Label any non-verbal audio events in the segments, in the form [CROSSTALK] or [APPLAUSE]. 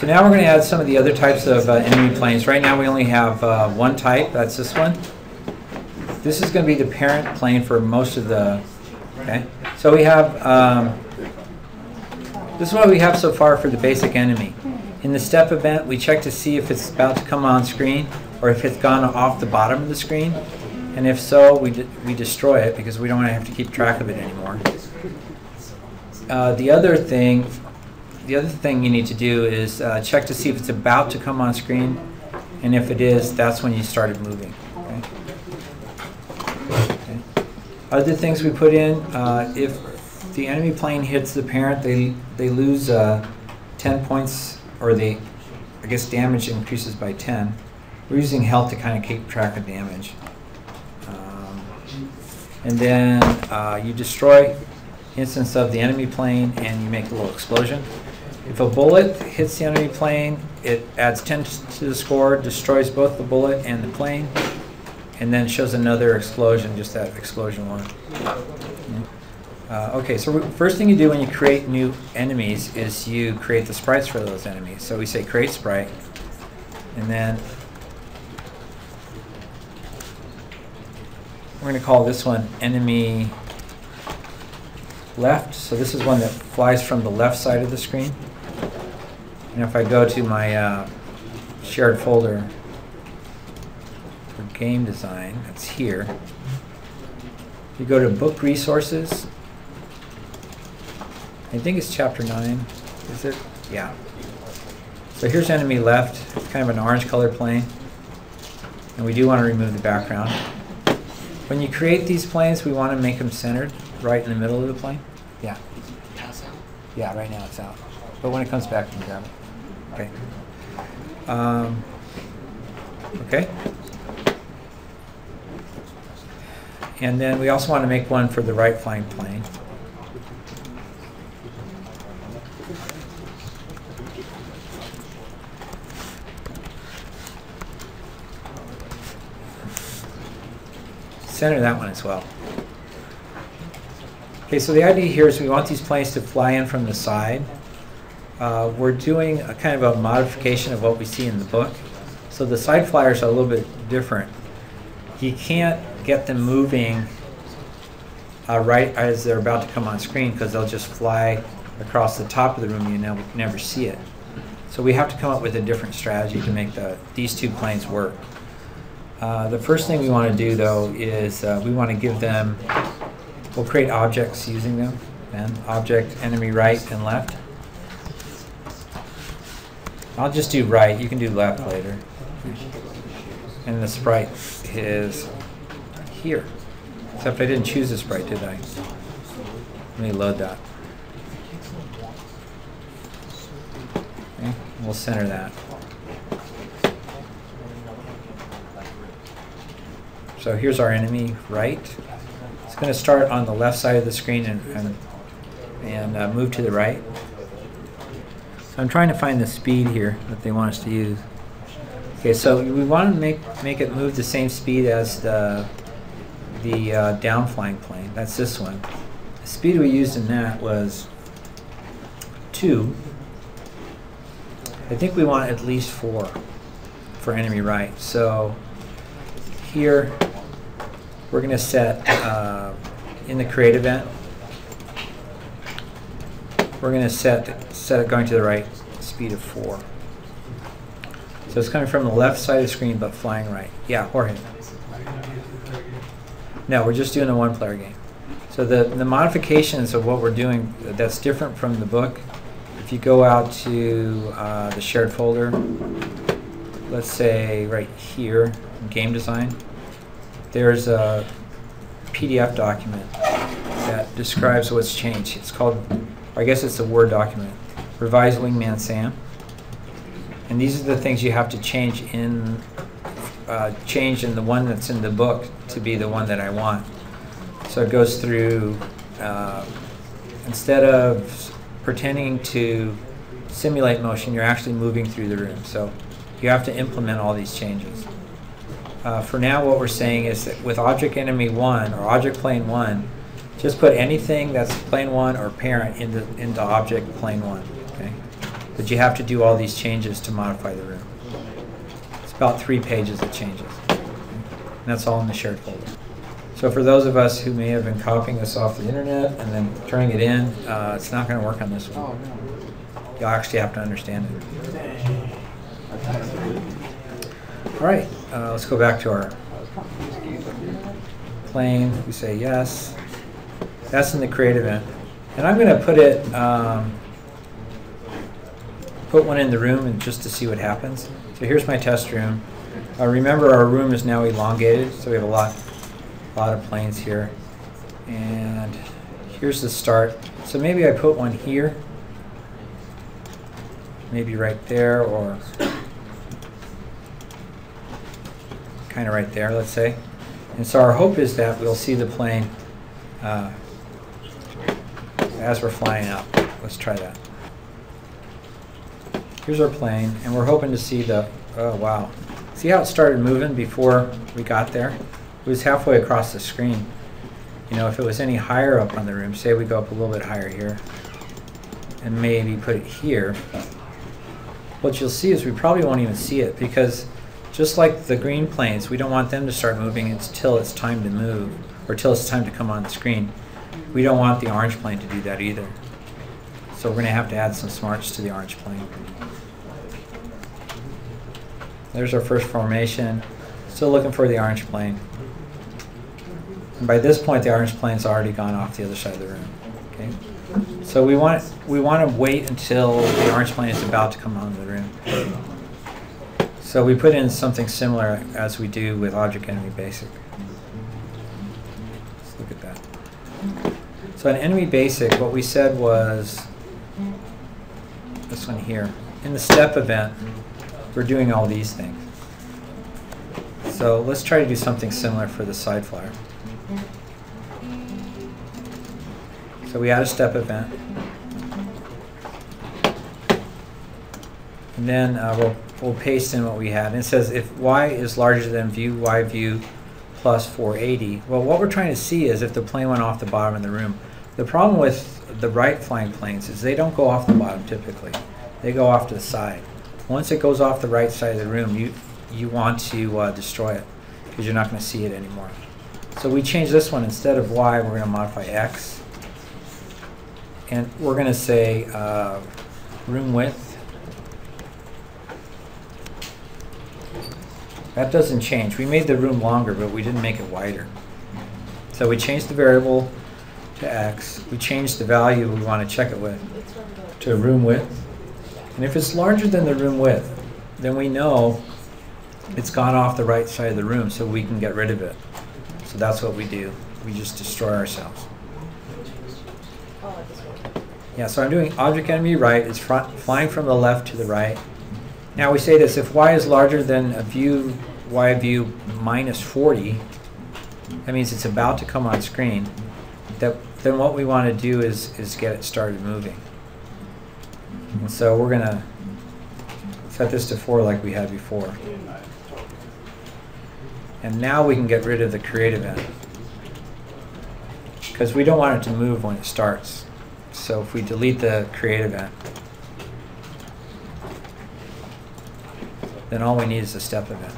So now we're going to add some of the other types of uh, enemy planes. Right now we only have uh, one type, that's this one. This is going to be the parent plane for most of the, okay? So we have, um, this is what we have so far for the basic enemy. In the step event, we check to see if it's about to come on screen or if it's gone off the bottom of the screen. And if so, we, de we destroy it because we don't want to have to keep track of it anymore. Uh, the other thing, the other thing you need to do is uh, check to see if it's about to come on screen, and if it is, that's when you started moving. Okay? Okay. Other things we put in, uh, if the enemy plane hits the parent, they they lose uh, 10 points, or they, I guess damage increases by 10. We're using health to kind of keep track of damage. Um, and then uh, you destroy instance of the enemy plane and you make a little explosion. If a bullet hits the enemy plane, it adds 10 to the score, destroys both the bullet and the plane, and then shows another explosion, just that explosion one. Uh, okay, so first thing you do when you create new enemies is you create the sprites for those enemies. So we say create sprite, and then we're going to call this one enemy left. So this is one that flies from the left side of the screen. And if I go to my uh, shared folder for game design, that's here. You go to book resources. I think it's chapter 9. Is it? Yeah. So here's enemy left. It's kind of an orange color plane. And we do want to remove the background. When you create these planes, we want to make them centered right in the middle of the plane. Yeah. Yeah, right now it's out. But when it comes back, you can grab it. Okay. Um, okay. And then we also want to make one for the right flying plane. Center that one as well. Okay, so the idea here is we want these planes to fly in from the side. Uh, we're doing a kind of a modification of what we see in the book. So the side flyers are a little bit different. You can't get them moving uh, right as they're about to come on screen because they'll just fly across the top of the room. and You never, never see it. So we have to come up with a different strategy to make the, these two planes work. Uh, the first thing we want to do, though, is uh, we want to give them, we'll create objects using them, and object enemy right and left. I'll just do right, you can do left later. And the sprite is here. Except I didn't choose the sprite, did I? Let me load that. Okay, we'll center that. So here's our enemy right. It's going to start on the left side of the screen and, and, and uh, move to the right. So I'm trying to find the speed here that they want us to use. Okay, so we want to make make it move the same speed as the the uh, down flying plane. That's this one. The speed we used in that was two. I think we want at least four for enemy right. So here we're going to set uh, in the create event. We're going to set set it going to the right speed of four. So it's coming from the left side of the screen but flying right. Yeah, Jorge. No, we're just doing a one player game. So the, the modifications of what we're doing that's different from the book. If you go out to uh, the shared folder, let's say right here, game design, there's a PDF document that describes what's changed. It's called, I guess it's a Word document, Revised Wingman Sam. And these are the things you have to change in, uh, change in the one that's in the book to be the one that I want. So it goes through, uh, instead of pretending to simulate motion, you're actually moving through the room. So you have to implement all these changes. Uh, for now, what we're saying is that with object enemy 1 or object plane 1, just put anything that's plane 1 or parent into, into object plane 1. But you have to do all these changes to modify the room. It's about three pages of changes. And that's all in the shared folder. So for those of us who may have been copying this off the internet and then turning it in, uh, it's not going to work on this one. You'll actually have to understand it. All right, uh, let's go back to our plane. We say yes. That's in the create event. And I'm going to put it, um, put one in the room and just to see what happens. So here's my test room. Uh, remember our room is now elongated, so we have a lot, lot of planes here. And here's the start. So maybe I put one here, maybe right there, or kind of right there, let's say. And so our hope is that we'll see the plane uh, as we're flying up. Let's try that. Here's our plane, and we're hoping to see the, oh wow. See how it started moving before we got there? It was halfway across the screen. You know, if it was any higher up on the room, say we go up a little bit higher here, and maybe put it here, what you'll see is we probably won't even see it because just like the green planes, we don't want them to start moving until it's time to move or till it's time to come on the screen. We don't want the orange plane to do that either. So we're going to have to add some smarts to the orange plane. There's our first formation. Still looking for the orange plane. And by this point, the orange plane's already gone off the other side of the room. Okay. So we want we want to wait until the orange plane is about to come on the room. So we put in something similar as we do with Object Enemy Basic. Let's look at that. So in Enemy Basic, what we said was this one here. In the step event, we're doing all these things. So let's try to do something similar for the side flyer. So we add a step event. And then uh, we'll, we'll paste in what we had. And it says if y is larger than view, y view plus 480. Well, what we're trying to see is if the plane went off the bottom of the room. The problem with the right flying planes is they don't go off the bottom typically. They go off to the side. Once it goes off the right side of the room, you, you want to uh, destroy it because you're not going to see it anymore. So we change this one. Instead of y, we're going to modify x. And we're going to say uh, room width. That doesn't change. We made the room longer, but we didn't make it wider. So we changed the variable to x. We changed the value we want to check it with to room width. And if it's larger than the room width, then we know it's gone off the right side of the room so we can get rid of it. So that's what we do. We just destroy ourselves. Yeah, so I'm doing object enemy right. It's flying from the left to the right. Now we say this, if y is larger than a view, y view minus 40, that means it's about to come on screen. That, then what we want to do is, is get it started moving. And so we're going to set this to 4 like we had before. And now we can get rid of the create event. Because we don't want it to move when it starts. So if we delete the create event, then all we need is a step event.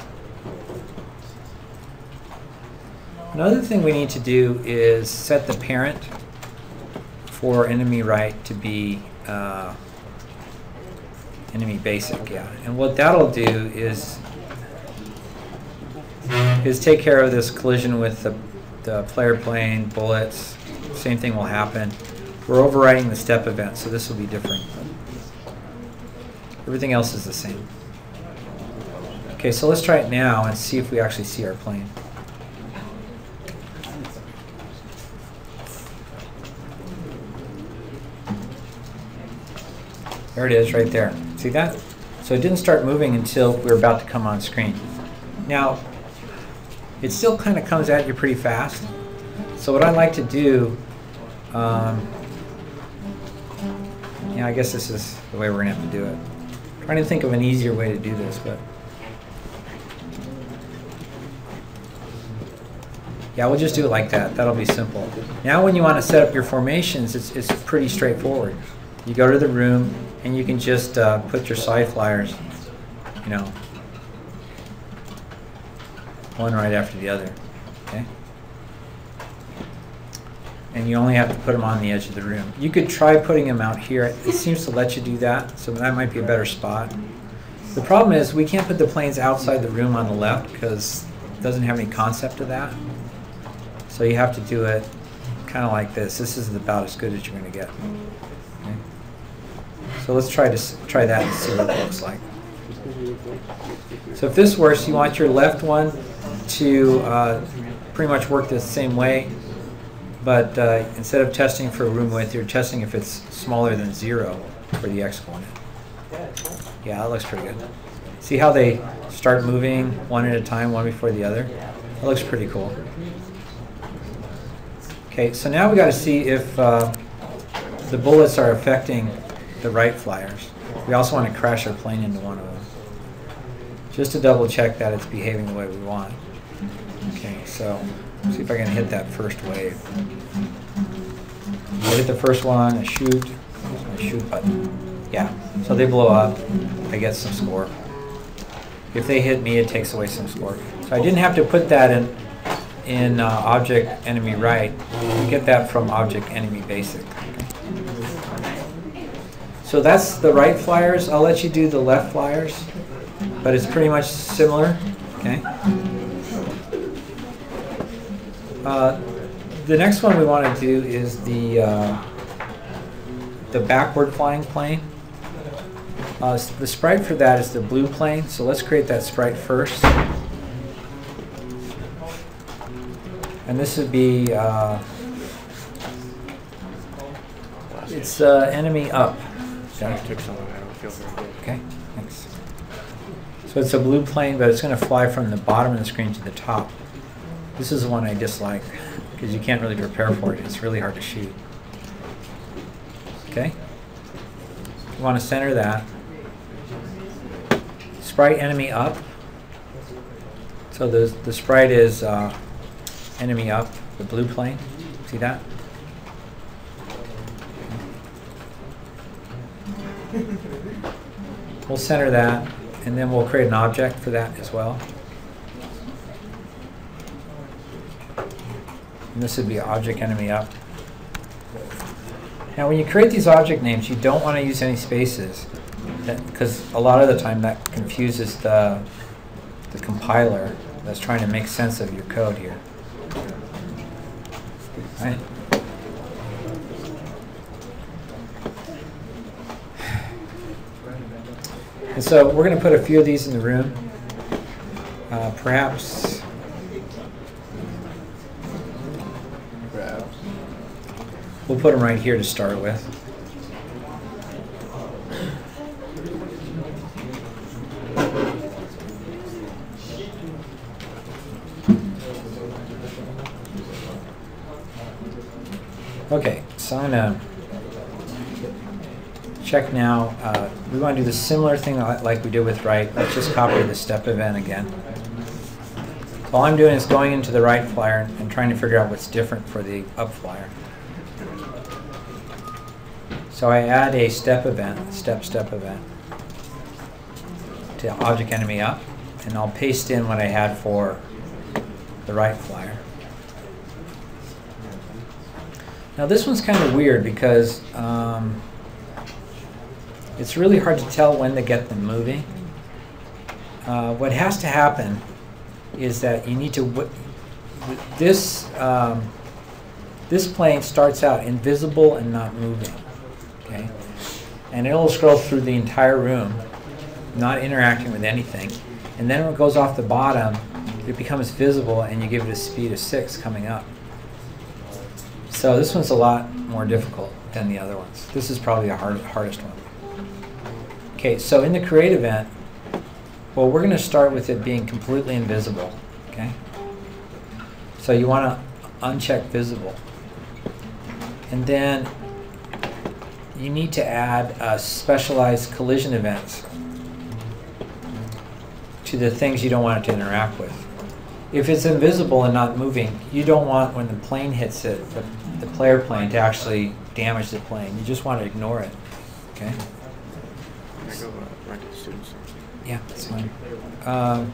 Another thing we need to do is set the parent for enemy right to be uh, enemy basic, yeah. And what that'll do is is take care of this collision with the, the player plane, bullets. Same thing will happen. We're overriding the step event, so this will be different. Everything else is the same. Okay, so let's try it now and see if we actually see our plane. There it is right there. See that? So it didn't start moving until we were about to come on screen. Now, it still kind of comes at you pretty fast. So what I like to do, um, yeah, I guess this is the way we're to have to do it. I'm trying to think of an easier way to do this, but Yeah, we'll just do it like that. That'll be simple. Now when you want to set up your formations, it's, it's pretty straightforward. You go to the room and you can just uh, put your side flyers, you know, one right after the other, okay? And you only have to put them on the edge of the room. You could try putting them out here. It seems to let you do that, so that might be a better spot. The problem is we can't put the planes outside the room on the left because it doesn't have any concept of that. So you have to do it kind of like this. This is about as good as you're going to get. So let's try to try that and see what it looks like. So if this works, you want your left one to uh, pretty much work the same way, but uh, instead of testing for room width, you're testing if it's smaller than zero for the x-coordinate. Yeah, that looks pretty good. See how they start moving one at a time, one before the other? That looks pretty cool. Okay, so now we got to see if uh, the bullets are affecting the right flyers. We also want to crash our plane into one of them. Just to double check that it's behaving the way we want. Okay, so see if I can hit that first wave. I hit the first one, I shoot, my shoot button. Yeah, so they blow up, I get some score. If they hit me, it takes away some score. So I didn't have to put that in in uh, object enemy right. You get that from object enemy basic. So that's the right flyers. I'll let you do the left flyers, but it's pretty much similar. Okay. Uh, the next one we want to do is the uh, the backward flying plane. Uh, the sprite for that is the blue plane. So let's create that sprite first. And this would be, uh, it's uh, enemy up. I took some of it. I don't feel very good. Okay, thanks. So it's a blue plane, but it's going to fly from the bottom of the screen to the top. This is the one I dislike because you can't really prepare for it. It's really hard to shoot. Okay? You want to center that. Sprite enemy up. So the, the sprite is uh, enemy up, the blue plane. See that? We'll center that, and then we'll create an object for that as well. And this would be object enemy up. Now when you create these object names, you don't want to use any spaces, because a lot of the time that confuses the, the compiler that's trying to make sense of your code here. Right? And so we're going to put a few of these in the room. Uh, perhaps Perhaps. we'll put them right here to start with. Okay, I'm gonna check now. Uh, we want to do the similar thing like we did with right. Let's just copy the step event again. So all I'm doing is going into the right flyer and trying to figure out what's different for the up flyer. So I add a step event, step step event, to object enemy up, and I'll paste in what I had for the right flyer. Now this one's kind of weird because um, it's really hard to tell when to get them moving. Uh, what has to happen is that you need to this um, this plane starts out invisible and not moving, okay, and it'll scroll through the entire room, not interacting with anything, and then when it goes off the bottom, it becomes visible, and you give it a speed of six coming up. So this one's a lot more difficult than the other ones. This is probably the hard, hardest one. Okay, so in the create event, well, we're going to start with it being completely invisible. Okay. So you want to uncheck visible, and then you need to add uh, specialized collision events to the things you don't want it to interact with. If it's invisible and not moving, you don't want when the plane hits it, the, the player plane, to actually damage the plane. You just want to ignore it. Okay. Yeah, that's fine. Um,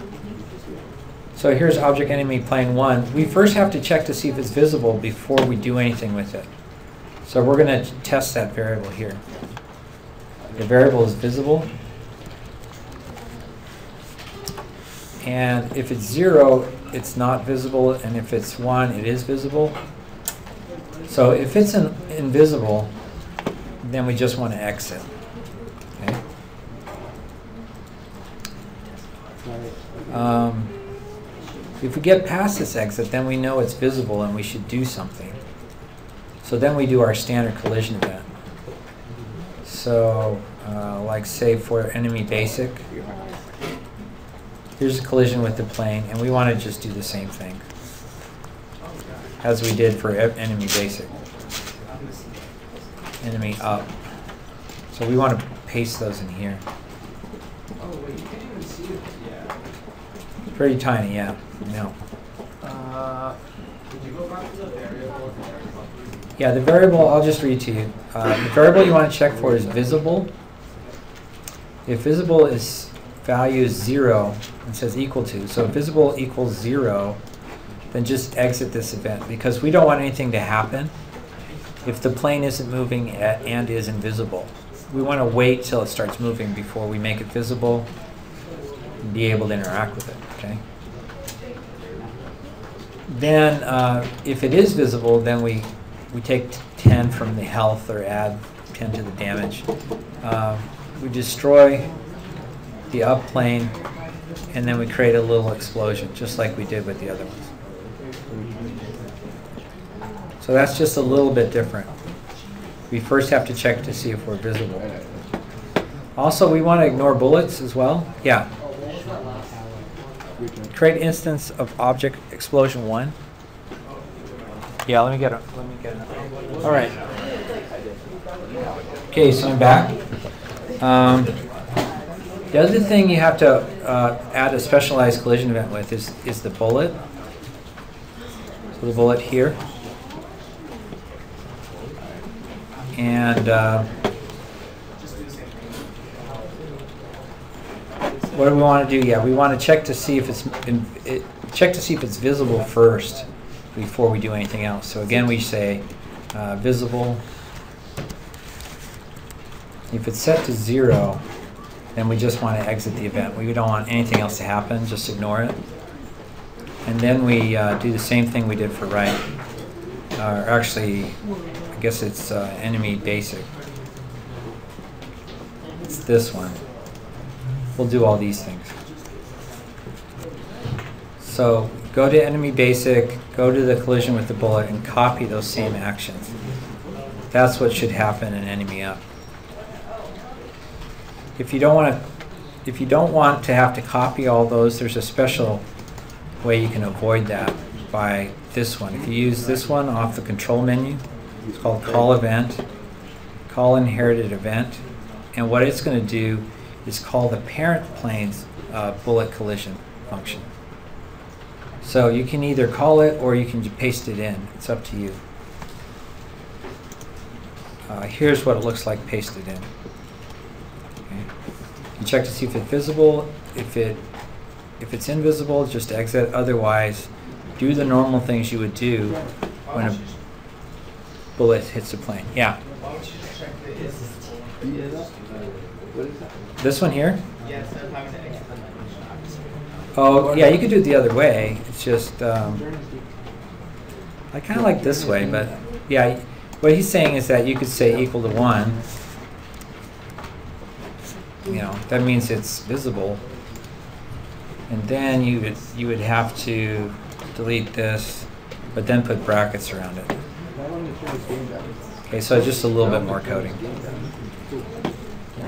so here's object enemy plane one. We first have to check to see if it's visible before we do anything with it. So we're going to test that variable here. The variable is visible. And if it's zero, it's not visible, and if it's one, it is visible. So if it's in, invisible, then we just want to exit. Okay. Um, if we get past this exit, then we know it's visible and we should do something. So then we do our standard collision event. So, uh, like say for enemy basic, here's a collision with the plane, and we want to just do the same thing as we did for enemy basic. Enemy up. So we want to paste those in here. Pretty tiny, yeah. No. Uh, Yeah, the variable, I'll just read to you. Uh, the variable you want to check for is visible. If visible is value is zero, it says equal to. So if visible equals zero, then just exit this event because we don't want anything to happen if the plane isn't moving a- and is invisible. We want to wait till it starts moving before we make it visible and be able to interact with it, okay? Then, uh, if it is visible, then we, we take 10 from the health or add 10 to the damage. Uh, we destroy the up plane, and then we create a little explosion, just like we did with the other ones. So that's just a little bit different. We first have to check to see if we're visible. Also, we want to ignore bullets as well. Yeah. Create instance of object explosion one. Yeah, let me get it. Let me get. All right. Okay, so I'm back. Um, the other thing you have to uh, add a specialized collision event with is is the bullet. So the bullet here. And uh, what do we want to do? Yeah, we want to check to see if it's in, it, check to see if it's visible first before we do anything else. So again, we say uh, visible. If it's set to zero, then we just want to exit the event. We don't want anything else to happen. Just ignore it. And then we uh, do the same thing we did for right. Uh, or actually, I guess it's uh, enemy basic. It's this one. We'll do all these things. So go to enemy basic, go to the collision with the bullet, and copy those same actions. That's what should happen in enemy up. If you don't want to, if you don't want to have to copy all those, there's a special way you can avoid that by this one. If you use this one off the control menu, it's called call event, call inherited event, and what it's going to do is call the parent plane's uh, bullet collision function. So you can either call it or you can paste it in. It's up to you. Uh, here's what it looks like pasted in. Okay. You check to see if it's visible. If it if it's invisible, just exit. Otherwise, do the normal things you would do when a bullet hits a plane. Yeah. This one here? Oh, yeah, you could do it the other way. It's just, um, I kind of like this way, but yeah, what he's saying is that you could say equal to one. You know, that means it's visible. And then you would, you would have to delete this, but then put brackets around it. Okay, so just a little bit more coding.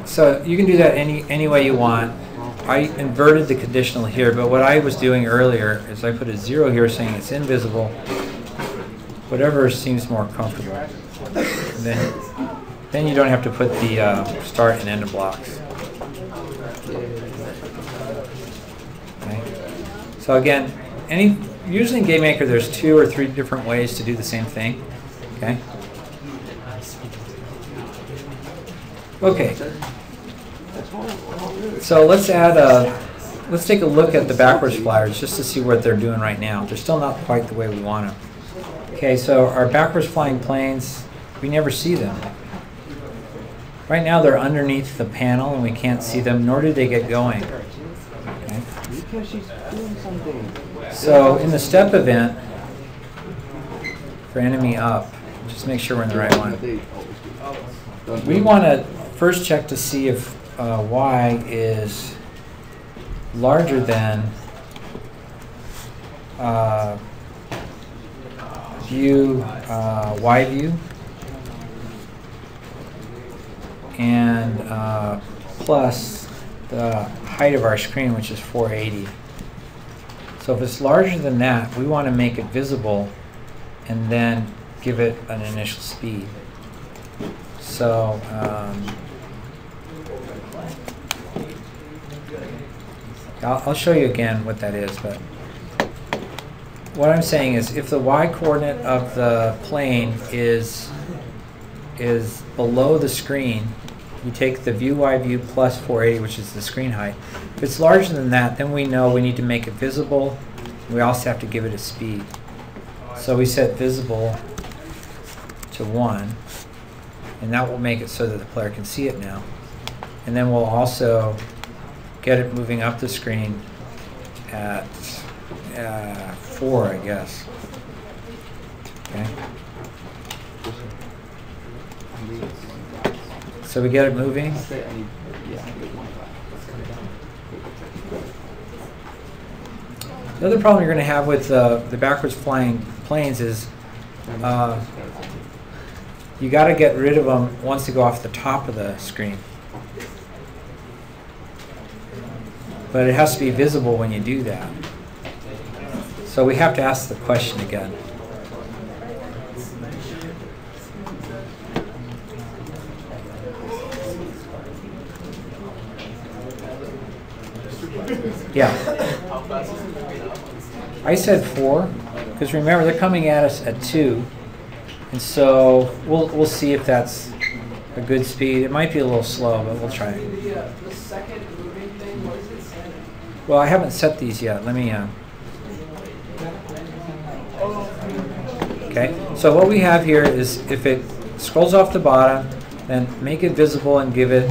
So you can do that any, any way you want. I inverted the conditional here, but what I was doing earlier is I put a zero here saying it's invisible. Whatever seems more comfortable. Then, then you don't have to put the uh, start and end of blocks. Okay. So again, any usually in GameMaker there's two or three different ways to do the same thing. Okay. Okay. So let's add a, let's take a look at the backwards flyers just to see what they're doing right now. They're still not quite the way we want them. Okay, so our backwards flying planes, we never see them. Right now they're underneath the panel and we can't see them, nor do they get going. Okay. So in the step event, for enemy up, just make sure we're in the right one. We want to first check to see if uh, y is larger than uh, view uh, y view and uh, plus the height of our screen, which is 480. So if it's larger than that, we want to make it visible and then give it an initial speed. So, um, I'll, I'll show you again what that is, but what I'm saying is if the y coordinate of the plane is is below the screen, you take the view y view plus 480, which is the screen height. If it's larger than that, then we know we need to make it visible. We also have to give it a speed. So we set visible to 1, and that will make it so that the player can see it now. And then we'll also get it moving up the screen at uh, 4, I guess. Okay. So we get it moving. The other problem you're going to have with uh, the backwards flying planes is uh, you got to get rid of them once they go off the top of the screen. But it has to be visible when you do that. So we have to ask the question again. Yeah. I said four, because remember, they're coming at us at two. And so we'll, we'll see if that's a good speed. It might be a little slow, but we'll try. The, uh, the second moving thing, what does it say? Well, I haven't set these yet. Let me, uh, okay. So what we have here is if it scrolls off the bottom, then make it visible and give it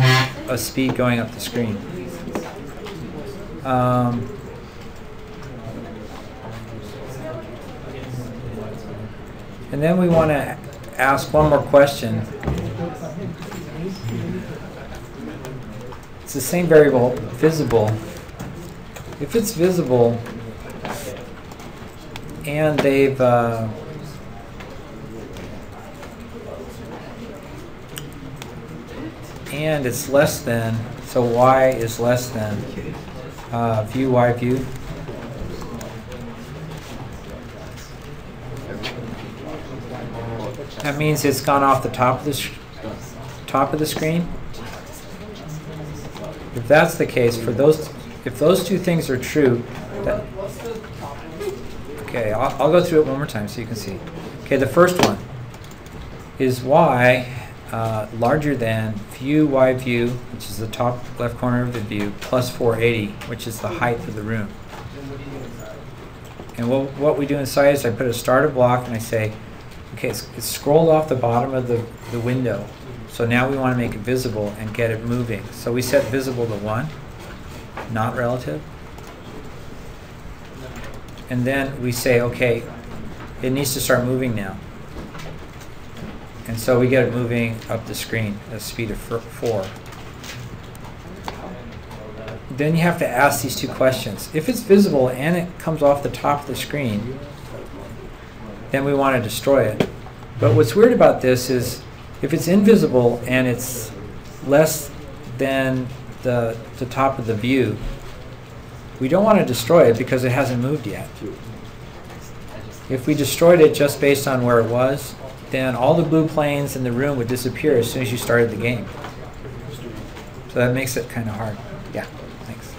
a speed going up the screen. Um, and then we want to ask one more question. It's the same variable, visible. If it's visible and they've uh, and it's less than, so y is less than uh, view y view. That means it's gone off the top of the top of the screen. If that's the case, for those, if those two things are true, that, okay, I'll, I'll go through it one more time so you can see. Okay, the first one is y uh, larger than view y view, which is the top left corner of the view, plus 480, which is the height of the room. And what, what we do inside is I put a starter block and I say, okay, it's, it's scrolled off the bottom of the, the window. So now we want to make it visible and get it moving. So we set visible to 1, not relative. And then we say, okay, it needs to start moving now. And so we get it moving up the screen at a speed of 4. Then you have to ask these two questions. If it's visible and it comes off the top of the screen, then we want to destroy it. But what's weird about this is if it's invisible and it's less than the, the top of the view, we don't want to destroy it because it hasn't moved yet. If we destroyed it just based on where it was, then all the blue planes in the room would disappear as soon as you started the game. So that makes it kind of hard. Yeah, thanks.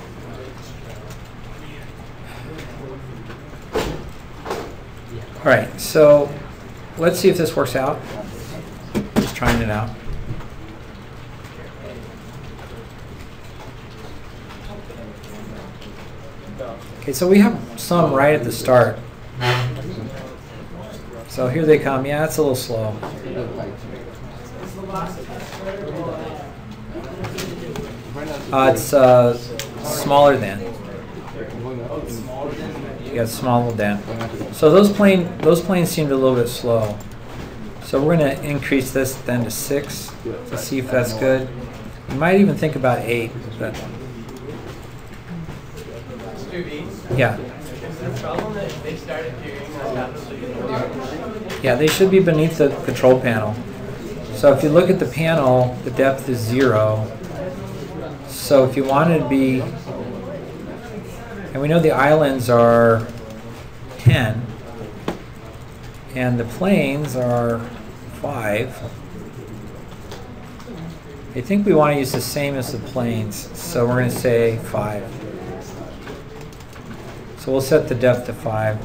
All right, so let's see if this works out. Just trying it out. Okay, so we have some right at the start. So here they come. Yeah, it's a little slow. Uh, it's uh, smaller than. Yeah, smaller than. So those plane those planes seemed a little bit slow. So we're going to increase this then to six to see if that's good. You might even think about eight, but yeah. Yeah, they should be beneath the control panel. So if you look at the panel, the depth is zero. So if you wanted to be, and we know the islands are 10, and the planes are 5. I think we want to use the same as the planes, so we're going to say 5. So we'll set the depth to 5.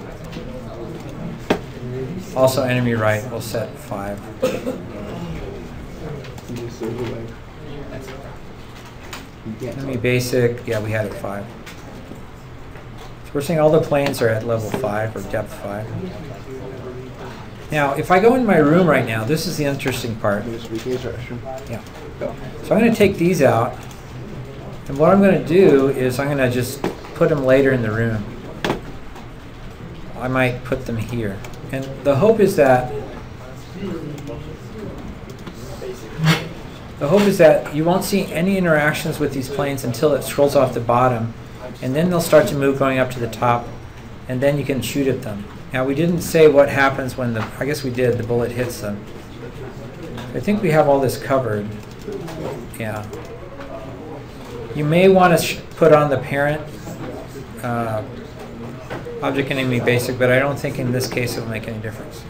Also enemy right, we'll set 5. Enemy basic, yeah, we had it 5. So we're saying all the planes are at level 5 or depth 5. Now, if I go in my room right now, this is the interesting part. Yeah. So I'm going to take these out. And what I'm going to do is I'm going to just put them later in the room. I might put them here. And the hope is that the hope is that you won't see any interactions with these planes until it scrolls off the bottom. And then they'll start to move going up to the top. And then you can shoot at them. Now we didn't say what happens when the, I guess we did, the bullet hits them. I think we have all this covered. Yeah. You may want to put on the parent uh, object enemy basic, but I don't think in this case it'll make any difference.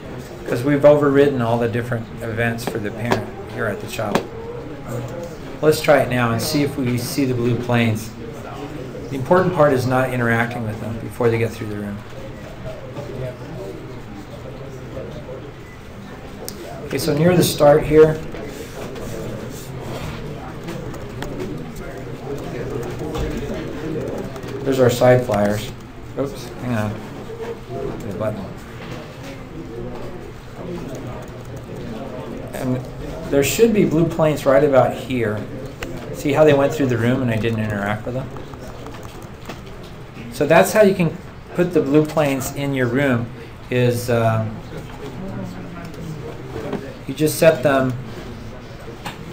Because we've overridden all the different events for the parent here at the child. Let's try it now and see if we see the blue planes. The important part is not interacting with them before they get through the room. Okay, so near the start here, there's our side flyers. Oops, hang on. Button. And there should be blue planes right about here. See how they went through the room and I didn't interact with them? So that's how you can put the blue planes in your room is um, you just set them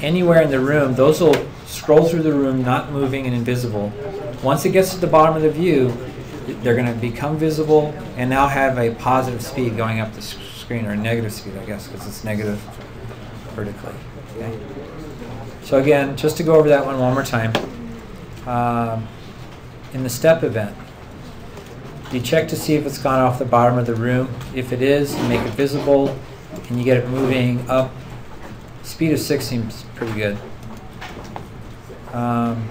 anywhere in the room. Those will scroll through the room, not moving and invisible. Once it gets to the bottom of the view, they're going to become visible and now have a positive speed going up the screen, or a negative speed, I guess, because it's negative vertically. Okay. So again, just to go over that one one more time. Um, in the step event, you check to see if it's gone off the bottom of the room. If it is, you make it visible and you get it moving up. Speed of 6 seems pretty good. Um,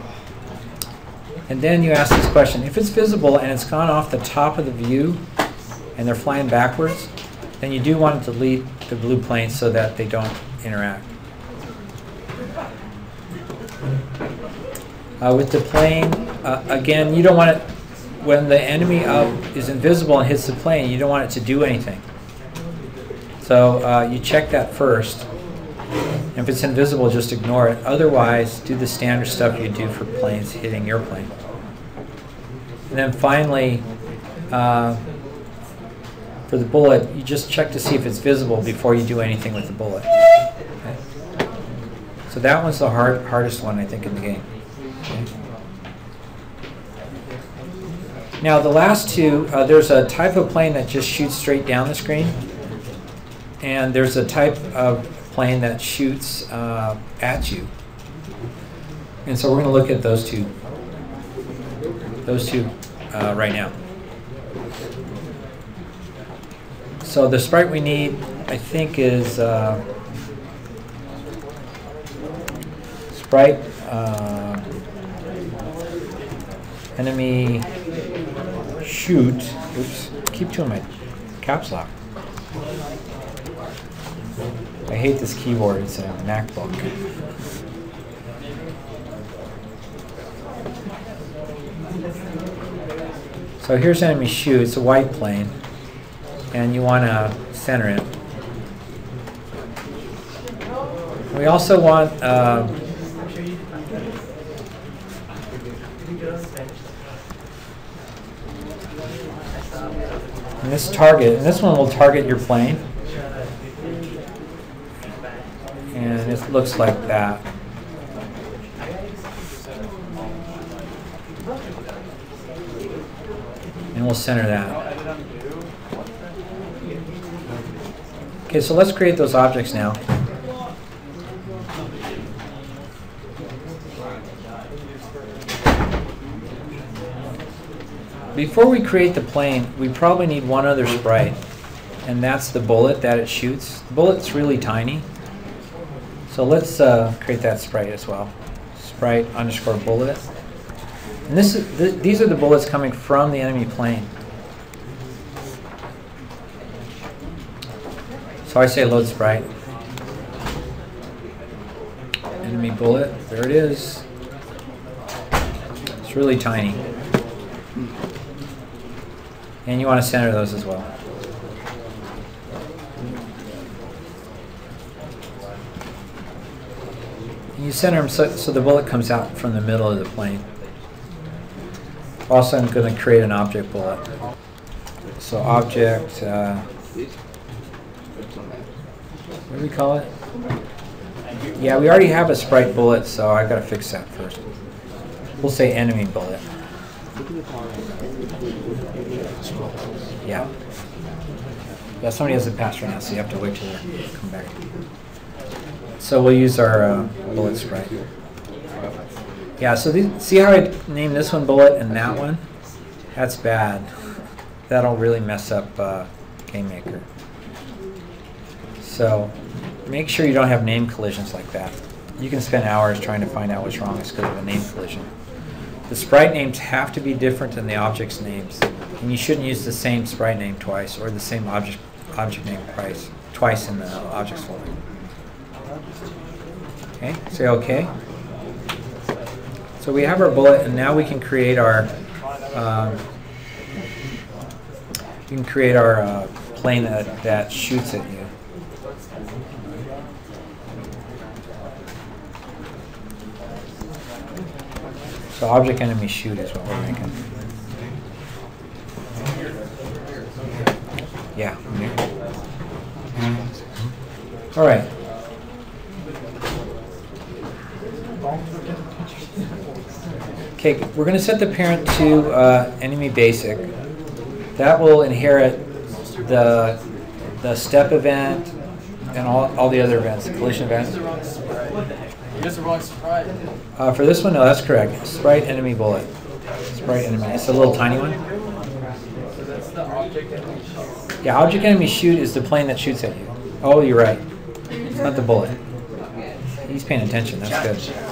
and then you ask this question. If it's visible and it's gone off the top of the view and they're flying backwards, then you do want to delete the blue plane so that they don't interact. Uh, with the plane, uh, again, you don't want it, when the enemy is invisible and hits the plane, you don't want it to do anything. So uh, you check that first. If it's invisible, just ignore it. Otherwise, do the standard stuff you do for planes hitting your plane. And then finally, uh, for the bullet, you just check to see if it's visible before you do anything with the bullet. Okay? So that one's the hard, hardest one, I think, in the game. Okay? Now the last two, uh, there's a type of plane that just shoots straight down the screen, and there's a type of plane that shoots uh, at you. And so we're going to look at those two, those two uh, right now. So the sprite we need, I think, is uh, sprite uh, enemy shoot. Oops, keep doing my caps lock. I hate this keyboard. It's a MacBook. So here's enemy shoot. It's a white plane, and you want to center it. We also want. Uh, this target, and this one will target your plane. And it looks like that. And we'll center that. Okay, so let's create those objects now. Before we create the plane, we probably need one other sprite, and that's the bullet that it shoots. The bullet's really tiny, so let's uh, create that sprite as well. Sprite underscore bullet. And this is, th these are the bullets coming from the enemy plane. So I say load sprite. Enemy bullet, there it is. It's really tiny. And you want to center those as well. You center them so, so the bullet comes out from the middle of the plane. Also, I'm going to create an object bullet. So object, uh, what do we call it? Yeah, we already have a sprite bullet, so I've got to fix that first. We'll say enemy bullet. Yeah. Yeah, somebody has a pass right now, so you have to wait till they come back. So we'll use our uh, bullet sprite. Yeah, so these, see how I named this one bullet and that one? That's bad. That'll really mess up uh, GameMaker. So make sure you don't have name collisions like that. You can spend hours trying to find out what's wrong. Because of a name collision. The sprite names have to be different than the object's names. And you shouldn't use the same sprite name twice or the same object object name twice, twice in the objects folder. Okay, say OK. So we have our bullet, and now we can create our um, you can create our uh, plane that, that shoots at you. So object enemy shoot is what we're making. Yeah. All right. Okay, we're going to set the parent to uh, enemy basic. That will inherit the the step event and all, all the other events, the collision events. Here's the wrong sprite. Uh, for this one, no, that's correct. Sprite enemy bullet. Sprite enemy. It's a little tiny one. So that's the object enemy shoot. Yeah, object enemy shoot is the plane that shoots at you. Oh, you're right. It's not the bullet. He's paying attention. That's good.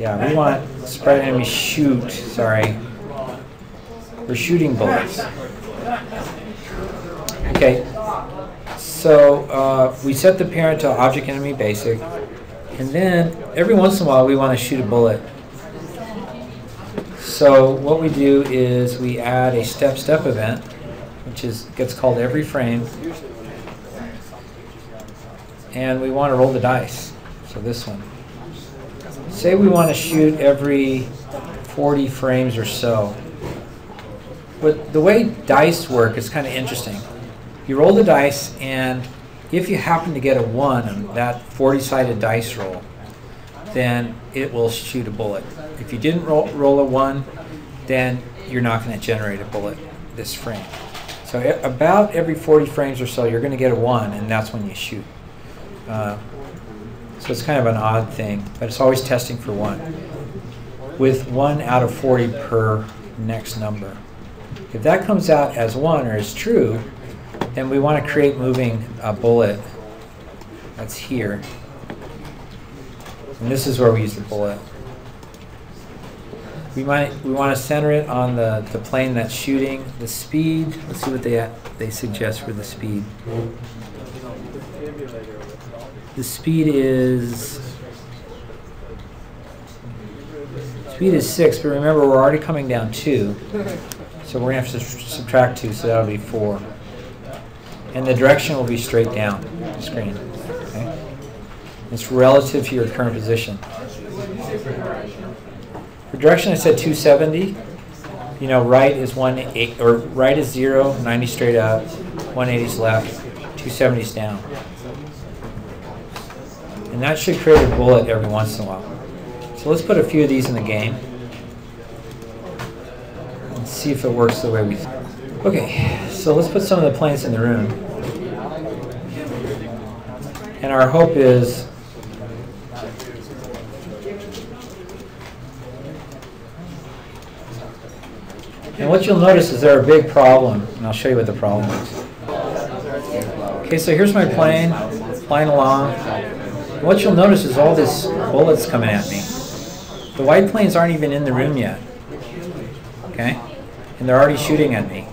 Yeah, we want sprite enemy shoot. Sorry. We're shooting bullets. Okay. So uh, we set the parent to object enemy basic. And then every once in a while we want to shoot a bullet. So what we do is we add a step-step event, which is gets called every frame. And we want to roll the dice. So this one. Say we want to shoot every 40 frames or so. But the way dice work is kind of interesting. You roll the dice, and if you happen to get a 1 on that 40-sided dice roll, then it will shoot a bullet. If you didn't roll, roll a 1, then you're not going to generate a bullet this frame. So about every 40 frames or so, you're going to get a 1, and that's when you shoot. Uh, so it's kind of an odd thing, but it's always testing for 1, with 1 out of 40 per next number. If that comes out as 1 or is true, then we want to create moving a bullet that's here. And this is where we use the bullet. We might we want to center it on the, the plane that's shooting. The speed, let's see what they they suggest for the speed. The speed is Speed is 6, but remember we're already coming down 2. So we're to have to subtract 2, so that'll be 4. And the direction will be straight down the screen. Okay? It's relative to your current position. For direction, I said 270. You know, right is 1 eight, or right is 0, 90 straight up, 180 is left, 270 is down. And that should create a bullet every once in a while. So let's put a few of these in the game. And see if it works the way we Okay, so let's put some of the planes in the room. And our hope is And what you'll notice is there a big problem, and I'll show you what the problem is. Okay, so here's my plane, flying along. What you'll notice is all these bullets coming at me. The white planes aren't even in the room yet. Okay? And they're already shooting at me.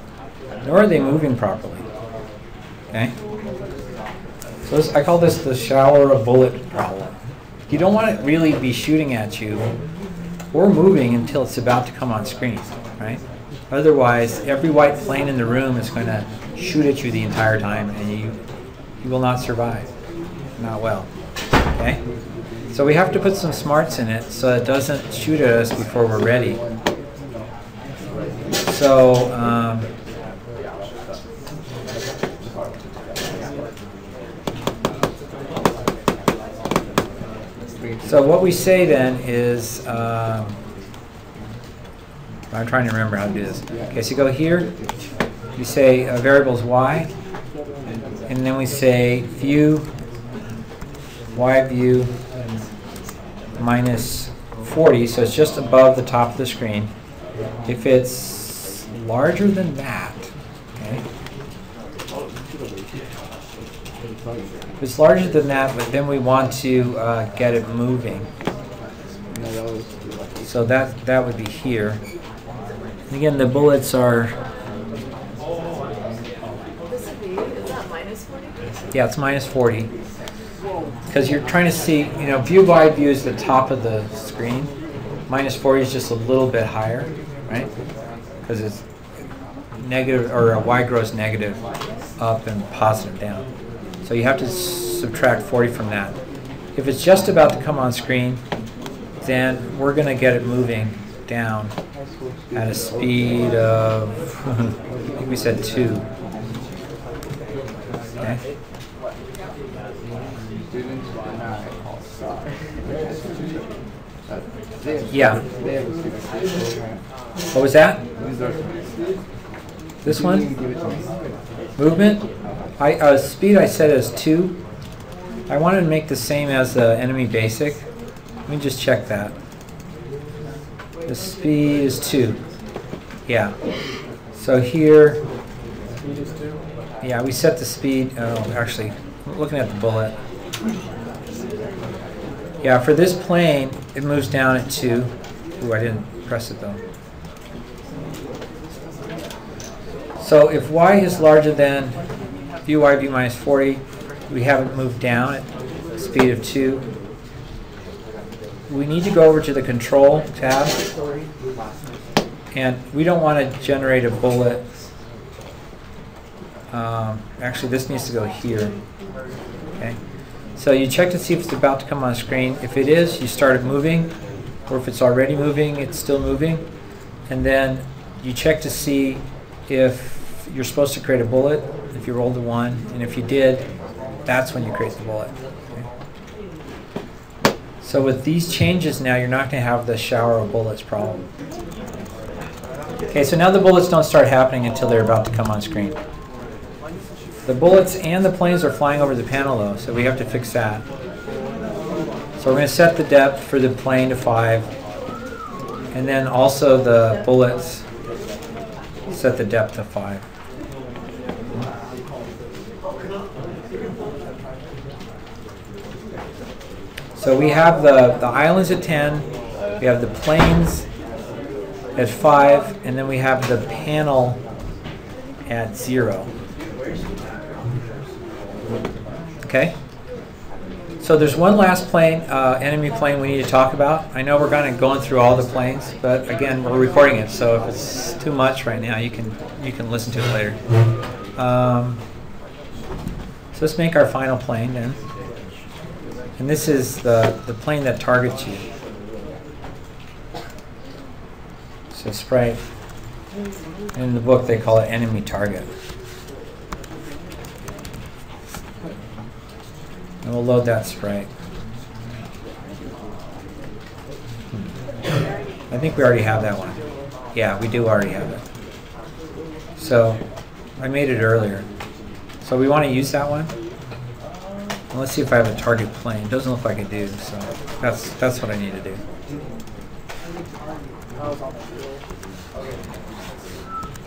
Nor are they moving properly. Okay? So this, I call this the shower of bullet problem. You don't want it really be shooting at you or moving until it's about to come on screen, right? Otherwise, every white plane in the room is going to shoot at you the entire time, and you you will not survive. Not well. Okay. So we have to put some smarts in it so it doesn't shoot at us before we're ready. So. Um, So what we say then is, um, I'm trying to remember how to do this. Okay, so you go here, you say uh, variables y, and then we say view, y view minus 40, so it's just above the top of the screen. If it's larger than that, okay, if it's larger than that, but then we want to uh, get it moving. No, that was So that that would be here. And again, the bullets are This would be, is that minus 40? yeah, it's minus 40 because you're trying to see. You know, view y view is the top of the screen. Minus 40 is just a little bit higher, right? Because it's negative or a y grows negative up and positive down. So you have to subtract 40 from that. If it's just about to come on screen, then we're going to get it moving down at a speed of, [LAUGHS] I think we said 2. Okay? Yeah. What was that? This one? Movement? I, uh, speed I said is 2. I wanted to make the same as the enemy basic. Let me just check that. The speed is 2. Yeah. So here, Speed is two. Yeah, we set the speed. Oh, actually, looking at the bullet. Yeah, for this plane, it moves down at 2. Ooh, I didn't press it though. So if y is larger than view y v minus 40, we have it moved down at speed of 2. We need to go over to the control tab. And we don't want to generate a bullet. Um, actually, this needs to go here. Okay. So you check to see if it's about to come on screen. If it is, you start it moving. Or if it's already moving, it's still moving. And then you check to see if you're supposed to create a bullet, if you rolled a one. And if you did, that's when you create the bullet. So with these changes now, you're not going to have the shower of bullets problem. Okay, so now the bullets don't start happening until they're about to come on screen. The bullets and the planes are flying over the panel though, so we have to fix that. So we're going to set the depth for the plane to 5. And then also the bullets, set the depth to 5. So we have the, the islands at 10, we have the planes at 5, and then we have the panel at 0. Okay? So there's one last plane, uh, enemy plane we need to talk about. I know we're kind of going through all the planes, but again, we're recording it, so if it's too much right now, you can you can listen to it later. Um, so let's make our final plane then. And this is the, the plane that targets you. So sprite, in the book they call it enemy target. And we'll load that sprite. Hmm. I think we already have that one. Yeah, we do already have it. So I made it earlier. So we want to use that one. Let's see if I have a target plane. It Doesn't look like I do, so that's that's what I need to do.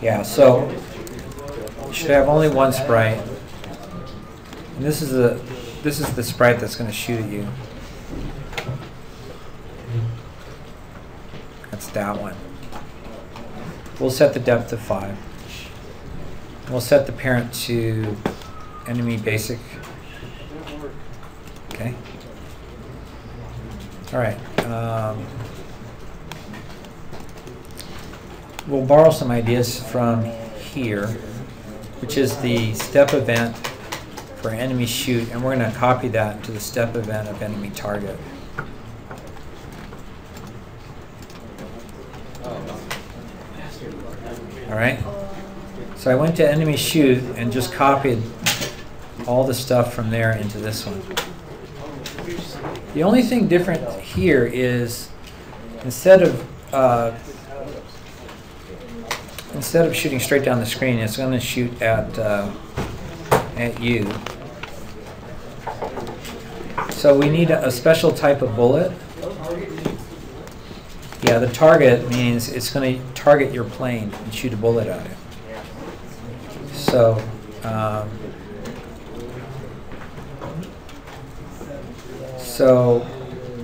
Yeah, so should have only one sprite. And this is a this is the sprite that's going to shoot at you. That's that one. We'll set the depth to 5. We'll set the parent to enemy basic. Okay. All right. Um, we'll borrow some ideas from here, which is the step event for enemy shoot, and we're going to copy that to the step event of enemy target. All right. So I went to enemy shoot and just copied all the stuff from there into this one. The only thing different here is instead of uh, instead of shooting straight down the screen, it's going to shoot at uh, at you. So we need a, a special type of bullet. Yeah, the target means it's going to target your plane and shoot a bullet at it. So, um, so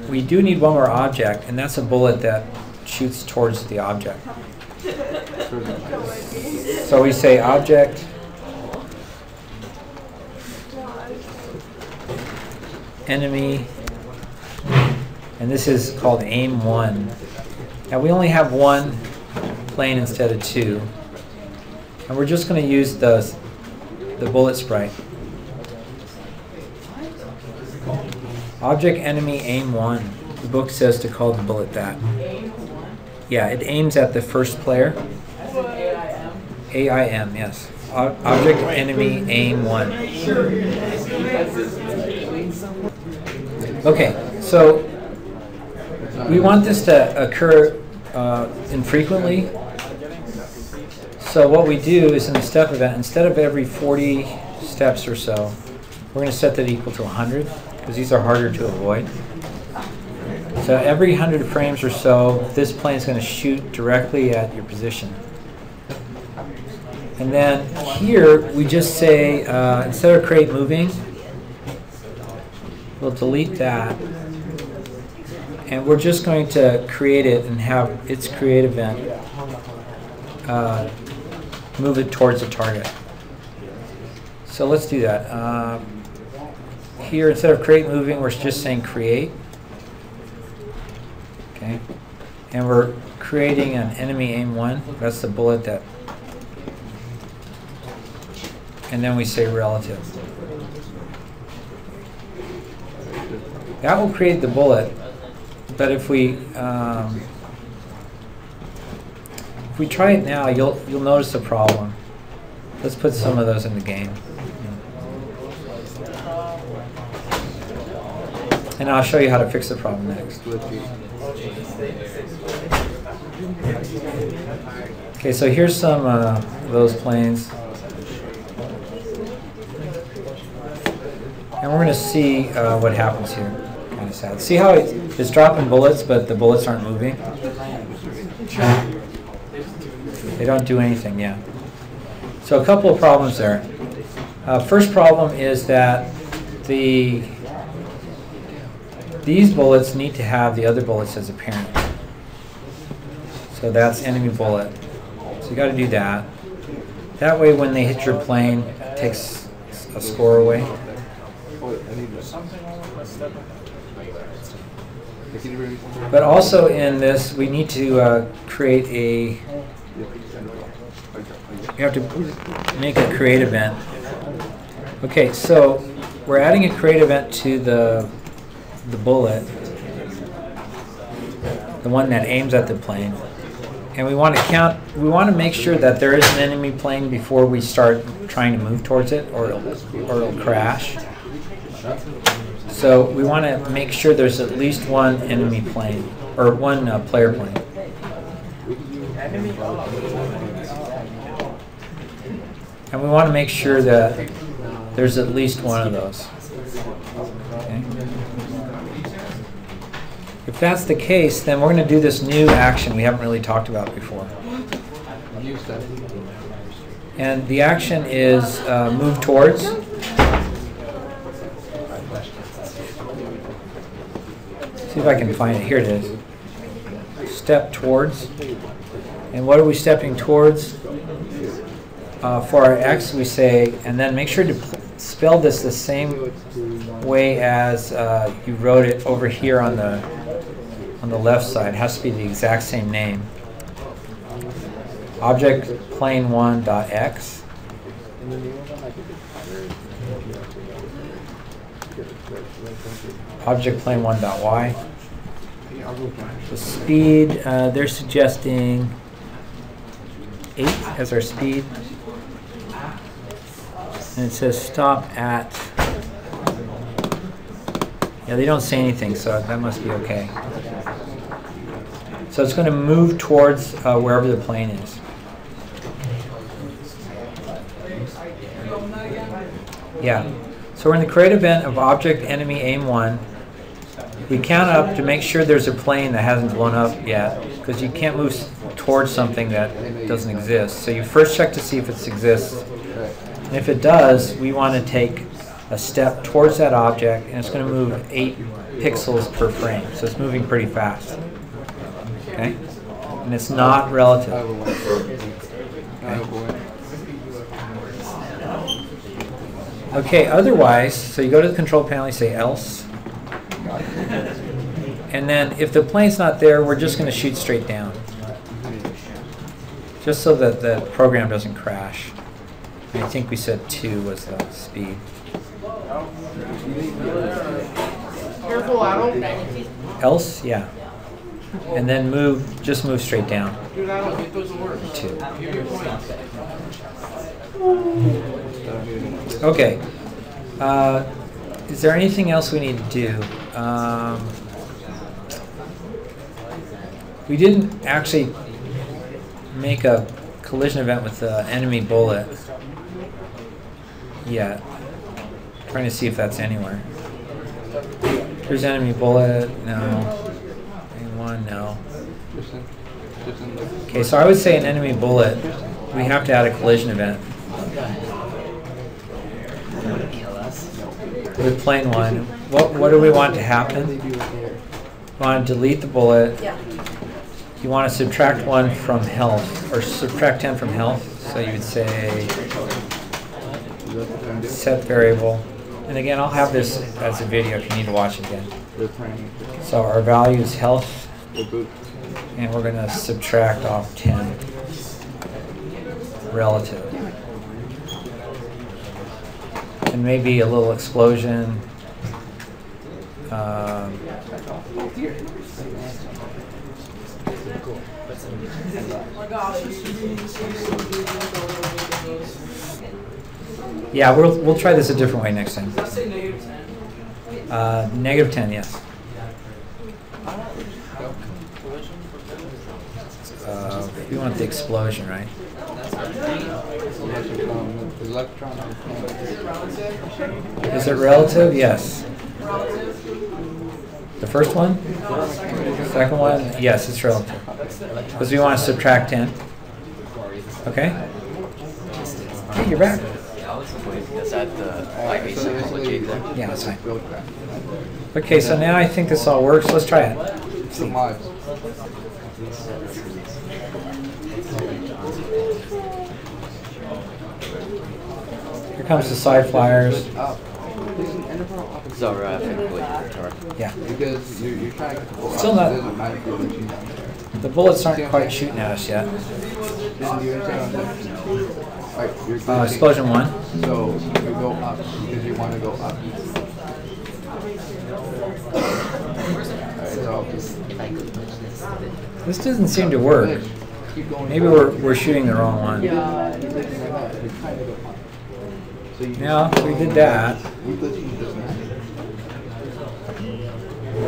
we do need one more object, and that's a bullet that shoots towards the object. So we say object enemy, and this is called aim one. Now we only have one plane instead of two, and we're just going to use the the bullet sprite. Object enemy aim one. The book says to call the bullet that. Yeah, it aims at the first player. AIM, yes. O object enemy aim one. Okay, so we want this to occur uh, infrequently. So what we do is in the step event, instead of every 40 steps or so, we're going to set that equal to 100 because these are harder to avoid. So every 100 frames or so, this plane is going to shoot directly at your position. And then here, we just say, uh, instead of create moving, we'll delete that. And we're just going to create it and have its create event uh, move it towards the target. So let's do that. Um, here, instead of create moving, we're just saying create. Okay. And we're creating an enemy aim one. That's the bullet that. And then we say relative. That will create the bullet, but if we um, if we try it now, you'll you'll notice a problem. Let's put some of those in the game. And I'll show you how to fix the problem next. Okay, so here's some uh, of those planes. And we're going to see uh, what happens here. Kind of sad. See how it's dropping bullets, but the bullets aren't moving? They don't do anything, yeah. So a couple of problems there. Uh, first problem is that the these bullets need to have the other bullets as a parent. So that's enemy bullet. So you got to do that. That way when they hit your plane, it takes a score away. But also in this, we need to uh, create a, you have to make a create event. Okay, so we're adding a create event to the, the bullet, the one that aims at the plane. And we want to count, we want to make sure that there is an enemy plane before we start trying to move towards it or it'll, or it'll crash. So we want to make sure there's at least one enemy plane or one uh, player plane. And we want to make sure that there's at least one of those. Okay. If that's the case, then we're going to do this new action we haven't really talked about before. And the action is uh, move towards. See if I can find it. Here it is. Step towards. And what are we stepping towards? Uh, for our x, we say, and then make sure to spell this the same way as uh, you wrote it over here on the on the left side. It has to be the exact same name. Object plane one dot x. Object plane one dot y. The speed uh, they're suggesting eight as our speed. And it says stop at, yeah, they don't say anything, so that must be okay. So it's going to move towards uh, wherever the plane is. Yeah. So we're in the create event of object enemy aim 1. We count up to make sure there's a plane that hasn't blown up yet, because you can't move towards something that doesn't exist. So you first check to see if it exists. And if it does, we want to take a step towards that object, and it's going to move 8 pixels per frame. So it's moving pretty fast. Okay? And it's not relative. Okay. Okay, otherwise, so you go to the control panel, you say else. And then if the plane's not there, we're just going to shoot straight down. Just so that the program doesn't crash. I think we said 2 was the speed. Careful, I don't. Else, yeah. And then move, just move straight down. Dude, I don't. It doesn't work. 2. Give me points. Okay. Uh, is there anything else we need to do? Um, we didn't actually make a collision event with the enemy bullet yet. Trying to see if that's anywhere. Here's enemy bullet. No. Anyone? No. Okay, so I would say an enemy bullet. We have to add a collision event. With plane one, what what do we want to happen? Want to delete the bullet. Yeah. You want to subtract one from health, or subtract 10 from health. So you would say set variable. And again, I'll have this as a video if you need to watch it again. So our value is health, and we're going to subtract off 10 relative. And maybe a little explosion. Um, yeah, we'll, we'll try this a different way next time. negative 10. Uh, negative 10, yes. Uh, you want the explosion, right? Is it relative? Yes. The first one? Second one? Yes, it's relative. Because we want to subtract 10. Okay? Hey, you're back. Is that the like a psychology thing? Yeah, that's fine. Okay, so now I think this all works. Let's try it. See. Here comes the side flyers. Zographically retarded. Yeah. Because you're, you're trying to pull Still not- It doesn't matter if you're glitching down there. The bullets aren't quite shooting at us yet. Then you understand what I'm saying? Alright, you're Uh, explosion one. So you go up because you want to go up. Alright, so just This doesn't seem to work. glitch. Keep going Maybe we're, we're shooting the wrong one. Yeah, you're glitching like that. You're trying to go up. So you Yeah, we did that. You glitching doesn't matter.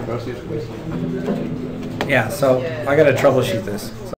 Go see if it's wasting. Yeah, so I gotta troubleshoot this.